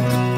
Bye.